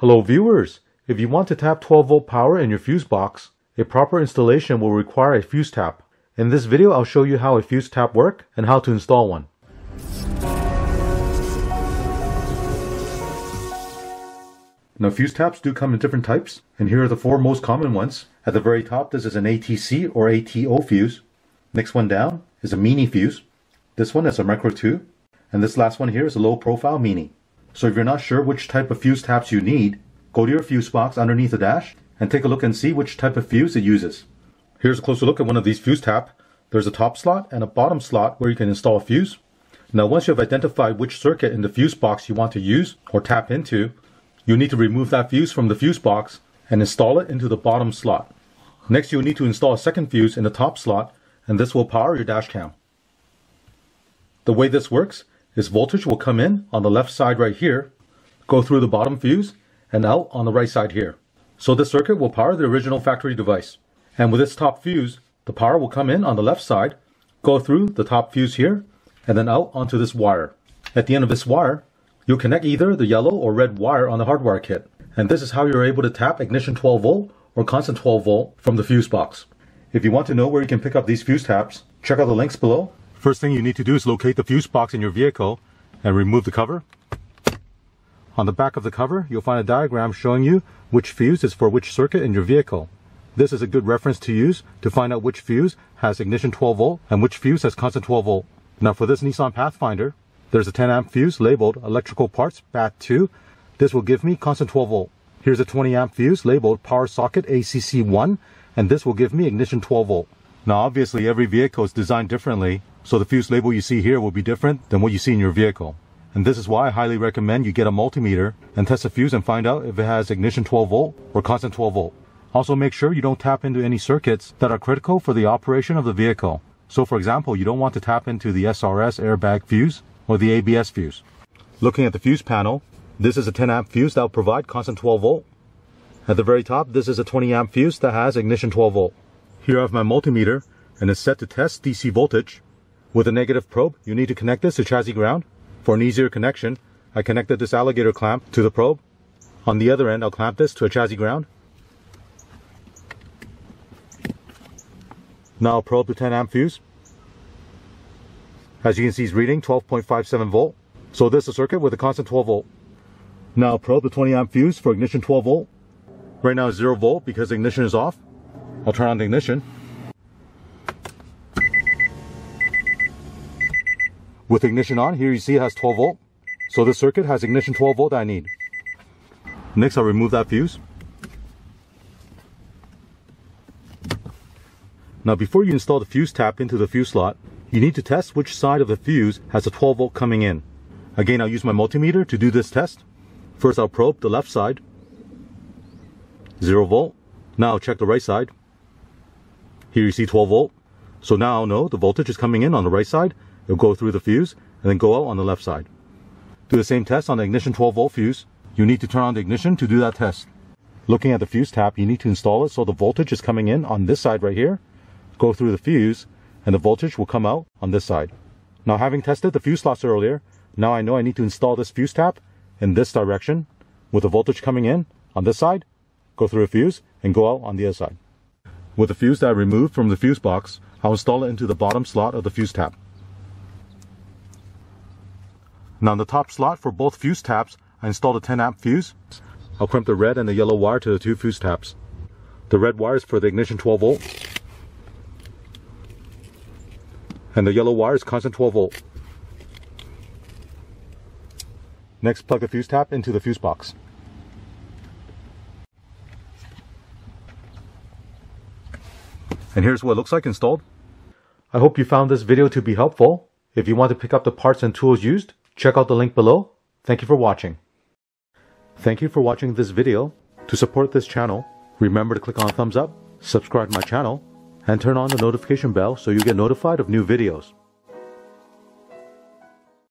Hello viewers! If you want to tap 12 volt power in your fuse box, a proper installation will require a fuse tap. In this video I'll show you how a fuse tap work and how to install one. Now fuse taps do come in different types, and here are the four most common ones. At the very top this is an ATC or ATO fuse. Next one down is a mini fuse. This one is a micro 2. And this last one here is a low profile mini. So if you're not sure which type of fuse taps you need, go to your fuse box underneath the dash and take a look and see which type of fuse it uses. Here's a closer look at one of these fuse tap. There's a top slot and a bottom slot where you can install a fuse. Now once you have identified which circuit in the fuse box you want to use or tap into, you need to remove that fuse from the fuse box and install it into the bottom slot. Next you'll need to install a second fuse in the top slot and this will power your dash cam. The way this works this voltage will come in on the left side right here, go through the bottom fuse, and out on the right side here. So this circuit will power the original factory device. And with this top fuse, the power will come in on the left side, go through the top fuse here, and then out onto this wire. At the end of this wire, you'll connect either the yellow or red wire on the hardwire kit. And this is how you're able to tap ignition 12 volt or constant 12 volt from the fuse box. If you want to know where you can pick up these fuse taps, check out the links below First thing you need to do is locate the fuse box in your vehicle and remove the cover. On the back of the cover, you'll find a diagram showing you which fuse is for which circuit in your vehicle. This is a good reference to use to find out which fuse has ignition 12 volt and which fuse has constant 12 volt. Now for this Nissan Pathfinder, there's a 10 amp fuse labeled electrical parts BAT2. This will give me constant 12 volt. Here's a 20 amp fuse labeled power socket ACC1 and this will give me ignition 12 volt. Now obviously every vehicle is designed differently so the fuse label you see here will be different than what you see in your vehicle. And this is why I highly recommend you get a multimeter and test the fuse and find out if it has ignition 12 volt or constant 12 volt. Also make sure you don't tap into any circuits that are critical for the operation of the vehicle. So for example, you don't want to tap into the SRS airbag fuse or the ABS fuse. Looking at the fuse panel, this is a 10 amp fuse that will provide constant 12 volt. At the very top, this is a 20 amp fuse that has ignition 12 volt. Here I have my multimeter and it's set to test DC voltage with a negative probe, you need to connect this to chassis ground. For an easier connection, I connected this alligator clamp to the probe. On the other end, I'll clamp this to a chassis ground. Now I'll probe the 10 amp fuse. As you can see, it's reading 12.57 volt. So this is a circuit with a constant 12 volt. Now I'll probe the 20 amp fuse for ignition 12 volt. Right now it's 0 volt because ignition is off. I'll turn on the ignition. With ignition on, here you see it has 12 volt. So this circuit has ignition 12 volt that I need. Next, I'll remove that fuse. Now before you install the fuse tap into the fuse slot, you need to test which side of the fuse has a 12 volt coming in. Again, I'll use my multimeter to do this test. First, I'll probe the left side. 0 volt. Now I'll check the right side. Here you see 12 volt. So now I'll know the voltage is coming in on the right side It'll go through the fuse and then go out on the left side. Do the same test on the ignition 12 volt fuse. You need to turn on the ignition to do that test. Looking at the fuse tap, you need to install it so the voltage is coming in on this side right here, go through the fuse, and the voltage will come out on this side. Now having tested the fuse slots earlier, now I know I need to install this fuse tap in this direction with the voltage coming in on this side, go through a fuse, and go out on the other side. With the fuse that I removed from the fuse box, I'll install it into the bottom slot of the fuse tap. Now on the top slot for both fuse taps, I installed a 10 amp fuse. I'll crimp the red and the yellow wire to the two fuse taps. The red wire is for the ignition 12 volt. And the yellow wire is constant 12 volt. Next, plug the fuse tap into the fuse box. And here's what it looks like installed. I hope you found this video to be helpful. If you want to pick up the parts and tools used, Check out the link below. Thank you for watching. Thank you for watching this video. To support this channel, remember to click on thumbs up, subscribe to my channel, and turn on the notification bell so you get notified of new videos.